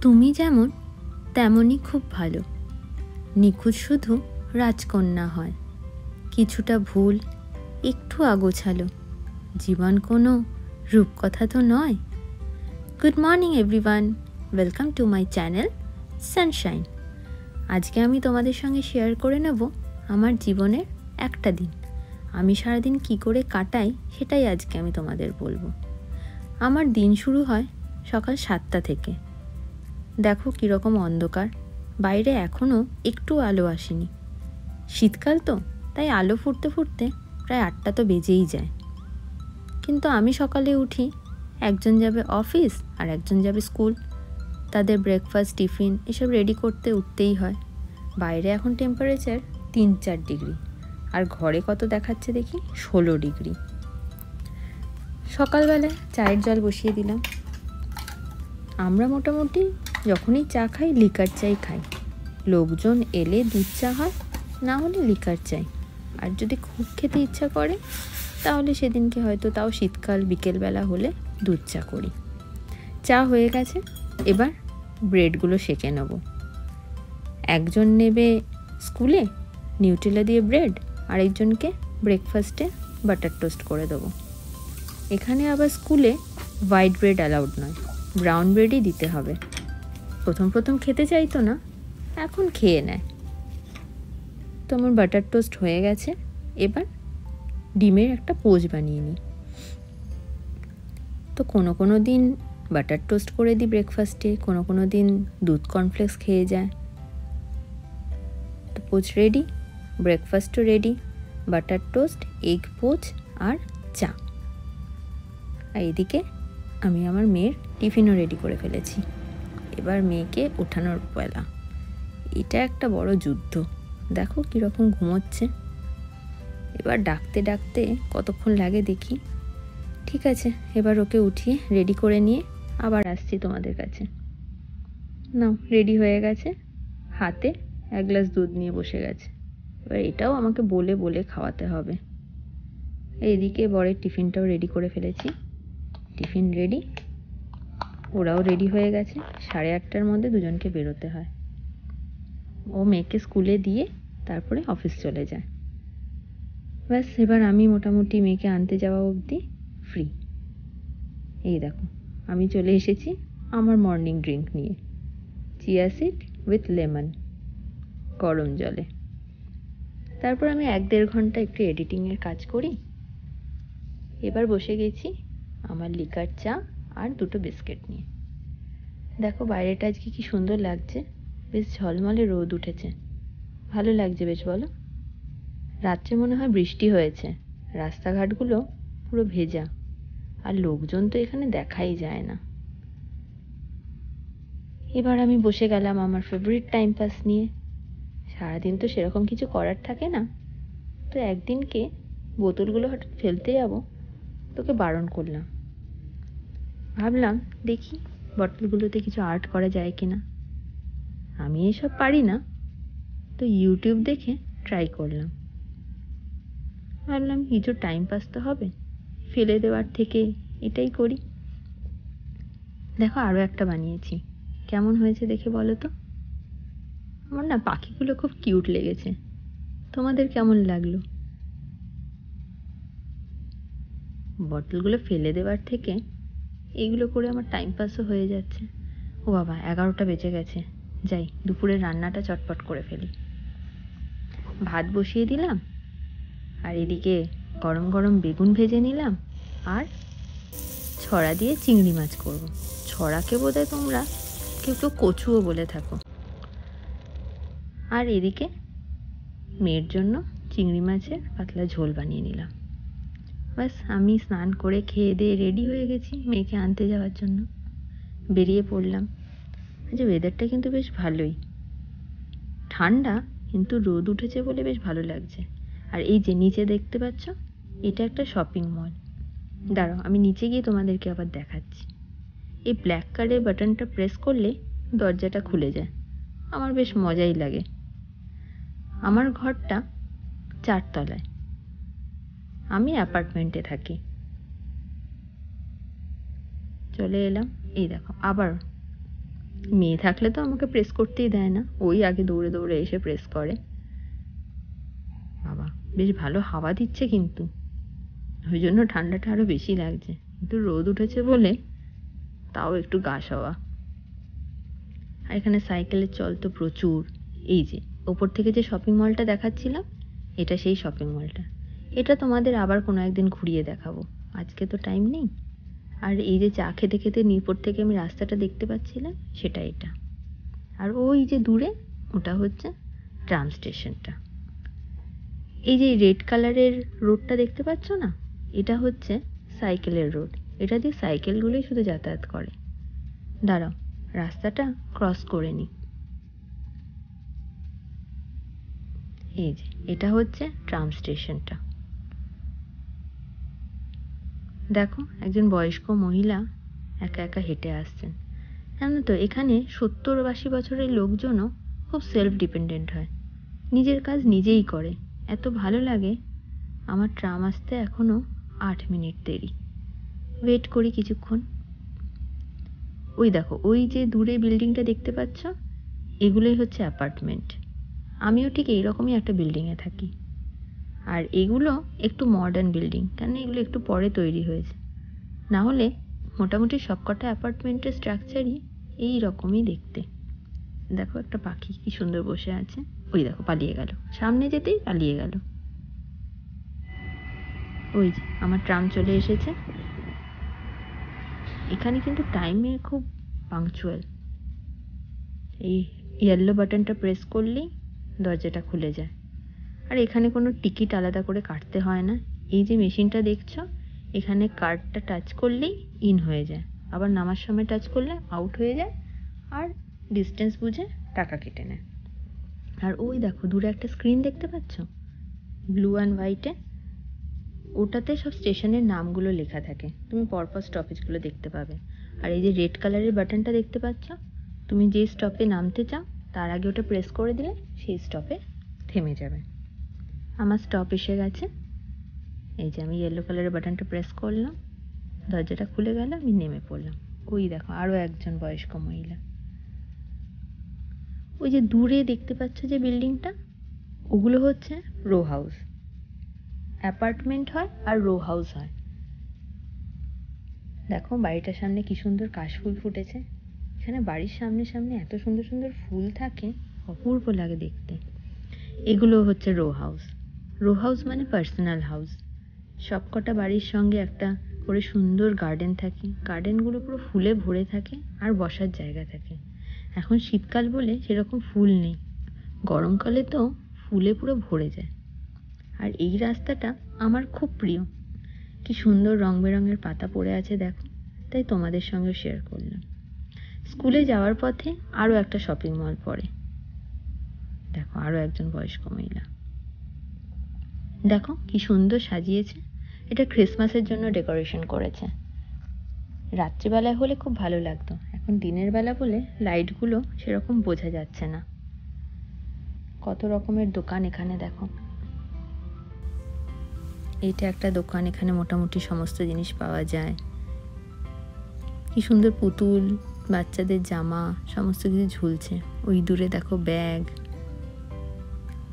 তুমি যেমন, তেমনই খুব ভালো। নিখুঁত শুধু রাজকন্যা হয়। কিছুটা ভুল একটু আগোছালো। জীবন কোনো রূপকথা তো নয়। Good morning everyone, welcome to my channel Sunshine. আজকে আমি তোমাদের সঙ্গে শেয়ার করে নেব আমার জীবনের একটা দিন। আমি সারাদিন কি করে কাটাই সেটাই আজকে আমি তোমাদের বলব। আমার দিন শুরু হয় সকাল সাতটা থেকে। দেখো কীরকম অন্ধকার। বাইরে এখনও একটু আলো আসেনি। শীতকাল তো, তাই আলো ফুটতে ফুটতে প্রায় আটটা তো বেজেই যায়। কিন্তু আমি সকালে উঠি, একজন যাবে অফিস আর একজন যাবে স্কুল। তাদের ব্রেকফাস্ট টিফিন এসব রেডি করতে উঠতেই হয়। বাইরে এখন টেম্পারেচার তিন চার ডিগ্রি আর ঘরে কত দেখাচ্ছে দেখি ষোলো ডিগ্রি সকালবেলা চায়ের জল বসিয়ে দিলাম। আমরা মোটামুটি যখনই চা খাই, লিকার চাই খাই। লোকজন এলে দুধ চা হয়, না হলে লিকার চাই। আর যদি খুব খেতে ইচ্ছা করে, তাহলে সেদিনকে হয়তো তাও শীতকাল, বিকেলবেলা হলে দুধ চা করি। চা হয়ে গেছে, এবার ব্রেডগুলো সেঁকে নেব। একজন নেবে স্কুলে নিউট্রেলা দিয়ে ব্রেড, আরেকজনকে ব্রেকফাস্টে বাটার টোস্ট করে দেবো। এখানে আবার স্কুলে হোয়াইট ব্রেড অ্যালাউড নয়, ব্রাউন ব্রেডই দিতে হবে। প্রথম প্রথম খেতে চাইতো না, এখন খেয়ে নেয়। তো আমার বাটার টোস্ট হয়ে গেছে, এবার ডিমের একটা পোজ বানিয়ে নিই। তো কোনো কোনো দিন বাটার টোস্ট করে দিই ব্রেকফাস্টে কোনো কোনো দিন দুধ কর্নফ্লেক্স খেয়ে যায়। তো poach ready ব্রেকফাস্টও ready butter toast egg poach আর চা। আর এদিকে আমি আমার মেয়ের টিফিনও রেডি করে ফেলেছি। এবার মেয়েকে ওঠানোর পেলা এটা একটা বড় যুদ্ধ। দেখো কীরকম ঘুমোচ্ছে। এবার ডাকতে ডাকতে কতক্ষণ লাগে দেখি। ঠিক আছে, এবার ওকে উঠিয়ে রেডি করে নিয়ে আবার আসছি তোমাদের কাছে। নাও রেডি হয়ে গেছে। হাতে এক গ্লাস দুধ নিয়ে বসে গেছে। এবার এটাও আমাকে বলে বলে খাওয়াতে হবে। এইদিকে বরের টিফিনটাও রেডি করে ফেলেছি। টিফিন রেডি ওরাও রেডি হয়ে গেছে। সাড়ে আটটার মধ্যে দুজনকে বেরোতে হয়। ও মেয়েকে স্কুলে দিয়ে তারপরে অফিস চলে যায়। ব্যাস, এবার আমি মোটামুটি মেয়েকে আনতে যাওয়া অবধি ফ্রি এই দেখো, আমি চলে এসেছি আমার মর্নিং ড্রিঙ্ক নিয়ে। চিয়া সিড উইথ লেমন গরম জলে। তারপর আমি এক দেড় ঘণ্টা একটু এডিটিংয়ের কাজ করি। এবার বসে গেছি আমার লিকার চা আর দুটো বিস্কিট নিয়ে। দেখো বাইরেটা আজকে কি সুন্দর লাগছে। বেশ ঝলমলে রোদ উঠেছে। ভালো লাগছে বেশ, বলো। রাত্রে মনে হয় বৃষ্টি হয়েছে। রাস্তাঘাটগুলো পুরো ভেজা। আর লোকজন তো এখানে দেখাই যায় না। এবার আমি বসে গেলাম আমার ফেভারিট টাইম পাস নিয়ে। সারাদিন তো সেরকম কিছু করার থাকে না। তো একদিনকে বোতলগুলো হঠাৎ ফেলতে যাব। তোকে বারণ করলাম। ভাবলাম, দেখি বটলগুলোতে কিছু আর্ট করা যায় কি না আমি এসব পারি না, তো ইউটিউব দেখে ট্রাই করলাম। ভাবলাম, কিছু টাইম পাস তো হবে, ফেলে দেওয়ার থেকে এটাই করি। দেখো আরও একটা বানিয়েছি। কেমন হয়েছে দেখে বলো তো? আমার না পাখিগুলো খুব কিউট লেগেছে। তোমাদের কেমন লাগল? বটলগুলো ফেলে দেওয়ার থেকে এইগুলো করে আমার টাইম পাসও হয়ে যাচ্ছে। ও বাবা, এগারোটা বেজে গেছে। যাই দুপুরের রান্নাটা চটপট করে ফেলি। ভাত বসিয়ে দিলাম, আর এদিকে গরম গরম বেগুন ভেজে নিলাম, আর ছড়া দিয়ে চিংড়ি মাছ করব। ছড়াকে বোধহয় তোমরা কেউ কেউ কচুও বলে থাকো। আর এদিকে মেয়ের জন্য চিংড়ি মাছের পাতলা ঝোল বানিয়ে নিলাম। ব্যাস আমি স্নান করে খেয়ে দিয়ে রেডি হয়ে গেছি মেয়েকে আনতে যাওয়ার জন্য। বেরিয়ে পড়লাম। আচ্ছা ওয়েদারটা কিন্তু বেশ ভালোই। ঠান্ডা, কিন্তু রোদ উঠেছে বলে বেশ ভালো লাগছে। আর এই যে নিচে দেখতে পাচ্ছ, এটা একটা শপিং মল দাঁড়াও, আমি নিচে গিয়ে তোমাদেরকে আবার দেখাচ্ছি। এই ব্ল্যাক কার্ডের বাটনটা প্রেস করলে দরজাটা খুলে যায়। আমার বেশ মজাই লাগে। আমার ঘরটা চারতলায়। আমি অ্যাপার্টমেন্টে থাকি। চলে এলাম। এই দেখো, আবার মেয়ে থাকলে তো আমাকে প্রেস করতেই দেয় না। ওই আগে দৌড়ে দৌড়ে এসে প্রেস করে। বাবা, বেশ ভালো হাওয়া দিচ্ছে কিন্তু। ওই জন্য ঠান্ডাটা আরও বেশি লাগছে। কিন্তু রোদ উঠেছে বলে তাও একটু গা সওয়া আর এখানে সাইকেলের চল তো প্রচুর। এই যে, ওপর থেকে যে শপিং মলটা দেখাচ্ছিলাম, এটা সেই শপিং মলটা এটা তোমাদের আবার কোনো একদিন ঘুরিয়ে দেখাবো। আজকে তো টাইম নেই। আর এই যে চা খেতে খেতে নিরপর থেকে আমি রাস্তাটা দেখতে পাচ্ছিলাম, সেটা এটা। আর ওই যে দূরে, ওটা হচ্ছে ট্রাম স্টেশনটা এই যে রেড কালারের রোডটা দেখতে পাচ্ছ না? এটা হচ্ছে সাইকেলের রোড এটা দিয়ে সাইকেলগুলোই শুধু যাতায়াত করে। দাঁড়াও, রাস্তাটা ক্রস করে নিই এই যে, এটা হচ্ছে ট্রাম স্টেশনটা দেখো, একজন বয়স্ক মহিলা একা একা হেঁটে আসছেন। জানো তো, এখানে সত্তর আশি বছরের লোকজনও খুব সেলফ ডিপেন্ডেন্ট হয়। নিজের কাজ নিজেই করে। এত ভালো লাগে, আমার ট্রাম আসতে এখনও আট মিনিট দেরি। ওয়েট করি কিছুক্ষণ। ওই দেখো, ওই যে দূরে বিল্ডিংটা দেখতে পাচ্ছ, এগুলোই হচ্ছে অ্যাপার্টমেন্ট আমিও ঠিক এইরকমই একটা বিল্ডিংয়ে থাকি। আর এগুলো একটু মডার্ন বিল্ডিং কেন এগুলো একটু পরে তৈরি হয়েছে। না হলে মোটামুটি সবকটা অ্যাপার্টমেন্টের স্ট্রাকচারই এই রকমই দেখতে। দেখো একটা পাখি কি সুন্দর বসে আছে। ওই দেখো, পালিয়ে গেল। সামনে যেতেই পালিয়ে গেল। ওই যে, আমার ট্রাম চলে এসেছে। এখানে কিন্তু টাইমে খুব পাংচুয়াল এই ইয়েলো বাটনটা প্রেস করলেই দরজাটা খুলে যায়। আর এখানে কোনো টিকিট আলাদা করে কাটতে হয় না। এই যে মেশিনটা দেখছ, এখানে কার্ডটা টাচ করলেই ইন হয়ে যায়। আবার নামার সময় টাচ করলে আউট হয়ে যায় আর ডিস্টেন্স বুঝে টাকা কেটে নেয়। আর ওই দেখো, দূরে একটা স্ক্রিন দেখতে পাচ্ছ? ব্লু অ্যান্ড হোয়াইটে ওটাতে সব স্টেশনের নামগুলো লেখা থাকে। তুমি পরপর স্টপেজগুলো দেখতে পাবে। আর এই যে রেড কালারের বাটনটা দেখতে পাচ্ছ? তুমি যে স্টপে নামতে চাও, তার আগে ওটা প্রেস করে দিলে সেই স্টপে থেমে যাবে। আমার স্টপ এসে গেছে। এই যে আমি ইয়েলো কালারের বাটনটা প্রেস করলাম। দরজাটা খুলে গেল, আমি নেমে পড়লাম। ওই দেখো আরও একজন বয়স্ক মহিলা। ওই যে দূরে দেখতে পাচ্ছ যে বিল্ডিংটা ওগুলো হচ্ছে রো হাউস অ্যাপার্টমেন্ট হয় আর রো হাউস হয়। দেখো, বাড়িটার সামনে কি সুন্দর কাশফুল ফুটেছে। এখানে বাড়ির সামনে সামনে এত সুন্দর সুন্দর ফুল থাকে, অপূর্ব লাগে দেখতে। এগুলো হচ্ছে রো হাউস রো হাউস মানে পার্সোনাল হাউস সবকটা বাড়ির সঙ্গে একটা করে সুন্দর গার্ডেন থাকে। গার্ডেনগুলো পুরো ফুলে ভরে থাকে আর বসার জায়গা থাকে। এখন শীতকাল বলে সেরকম ফুল নেই। গরমকালে তো ফুলে পুরো ভরে যায়। আর এই রাস্তাটা আমার খুব প্রিয়। কি সুন্দর রং বেরঙের পাতা পড়ে আছে দেখো। তাই তোমাদের সঙ্গে শেয়ার করলাম। স্কুলে যাওয়ার পথে আরও একটা শপিং মল পড়ে। দেখো আরও একজন বয়স্ক মহিলা। দেখো কি সুন্দর সাজিয়েছে। এটা ক্রিসমাসের জন্য ডেকোরেশন করেছে। রাত্রিবেলায় হলে খুব ভালো লাগতো। এখন দিনের বেলা বলে লাইটগুলো সেরকম বোঝা যাচ্ছে না। কত রকমের দোকান এখানে দেখো। এটা একটা দোকান, এখানে মোটামুটি সমস্ত জিনিস পাওয়া যায়। কি সুন্দর পুতুল, বাচ্চাদের জামা, সমস্ত কিছু ঝুলছে। ওই দূরে দেখো ব্যাগ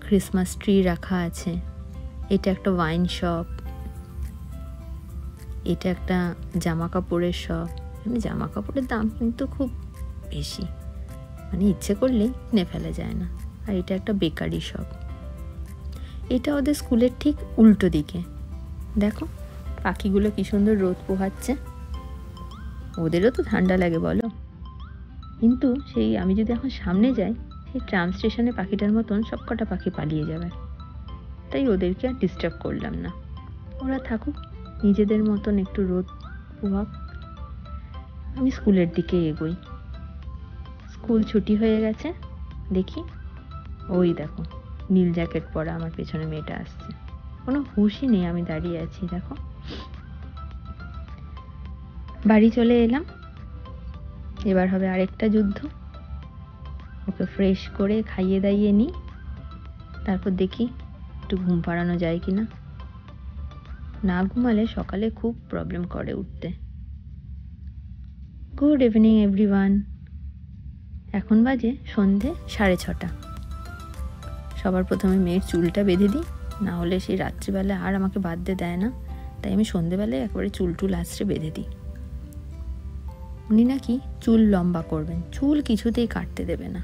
ক্রিসমাস ট্রি রাখা আছে। এটা একটা ওয়াইন শপ এটা একটা জামা কাপড়ের শপ এখানে জামা কাপড়ের দাম কিন্তু খুব বেশি। মানে ইচ্ছে করলেই কিনে ফেলা যায় না। আর এটা একটা বেকারি শপ এটা ওদের স্কুলের ঠিক উল্টো দিকে। দেখো, পাখিগুলো কি সুন্দর রোদ পোহাচ্ছে। ওদেরও তো ঠান্ডা লাগে, বলো। কিন্তু সেই, আমি যদি এখন সামনে যাই, সেই ট্রাম স্টেশনে পাখিটার মতন সবকটা পাখি পালিয়ে যাবে। ওদেরকে আর ডিস্টার্ব করলাম না। ওরা থাকুক, নিজেদের মতন একটু রোদ পোহাক আমি স্কুলের দিকে এগোই। স্কুল ছুটি হয়ে গেছে, দেখি। ওই দেখো, নীল জ্যাকেট পরা আমার পেছনে মেয়েটা আসছে। কোনো হুশই নেই, আমি দাঁড়িয়ে আছি, দেখো। বাড়ি চলে এলাম। এবার হবে আরেকটা যুদ্ধ। ওকে ফ্রেশ করে খাইয়ে দাইয়ে নিই। তারপর দেখি একটু ঘুম পাড়ানো যায় কি না না ঘুমালে সকালে খুব প্রবলেম করে উঠতে। গুড ইভিনিং এভরিওয়ান এখন বাজে সন্ধে সাড়ে ছটা। সবার প্রথমে মেয়ের চুলটা বেঁধে দিই। না হলে সেই রাত্রিবেলা আর আমাকে বাঁধতে দেয় না। তাই আমি সন্ধেবেলায় একবারে চুল টুল আশ্রে বেঁধে দিই। উনি নাকি চুল লম্বা করবেন। চুল কিছুতেই কাটতে দেবে না।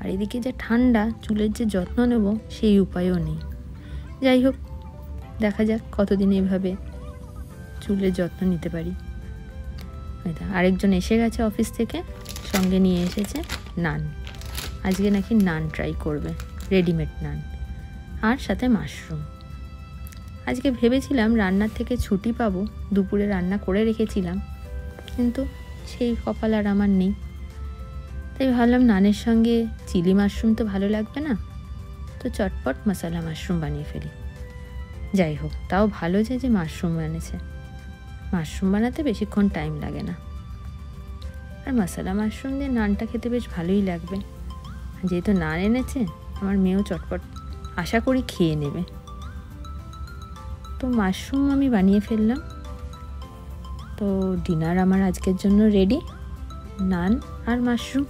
আর এদিকে যে ঠান্ডা, চুলের যে যত্ন নেব, সেই উপায়ও নেই। যাই হোক, দেখা যাক কতদিন এভাবে চুলের যত্ন নিতে পারি। আরেকজন এসে গেছে অফিস থেকে, সঙ্গে নিয়ে এসেছে নান। আজকে নাকি নান ট্রাই করবে রেডিমেড নান, আর সাথে মাশরুম আজকে ভেবেছিলাম রান্নার থেকে ছুটি পাবো, দুপুরে রান্না করে রেখেছিলাম, কিন্তু সেই কপাল আর আমার নেই। তাই ভাবলাম নানের সঙ্গে চিলি মাশরুম তো ভালো লাগবে না তো চটপট মশালা মাশরুম বানিয়ে ফেলি। যাই হোক তাও ভালো যে যে মাশরুম এনেছে। মাশরুম বানাতে বেশিক্ষণ টাইম লাগে না। আর মশালা মাশরুম দিয়ে নানটা খেতে বেশ ভালোই লাগবে। যেহেতু নান এনেছে, আমার মেয়েও চটপট আশা করি খেয়ে নেবে। তো মাশরুম আমি বানিয়ে ফেললাম। তো ডিনার আমার আজকের জন্য রেডি নান আর মাশরুম।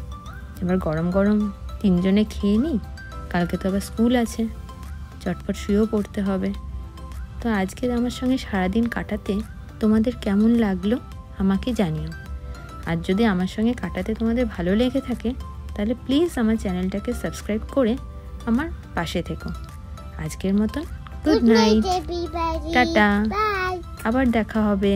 এবার গরম গরম তিনজনে খেয়ে নিই। কালকে তো আবার স্কুল আছে চটপট শুয়েও পড়তে হবে। তো আজকে আমার সঙ্গে সারাদিন কাটাতে তোমাদের কেমন লাগল আমাকে জানিও। আর যদি আমার সঙ্গে কাটাতে তোমাদের ভালো লেগে থাকে তাহলে প্লিজ আমার চ্যানেলটাকে সাবস্ক্রাইব করে আমার পাশে থেকো। আজকের মতন গুড নাইট টাটা। আবার দেখা হবে।